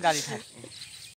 这么大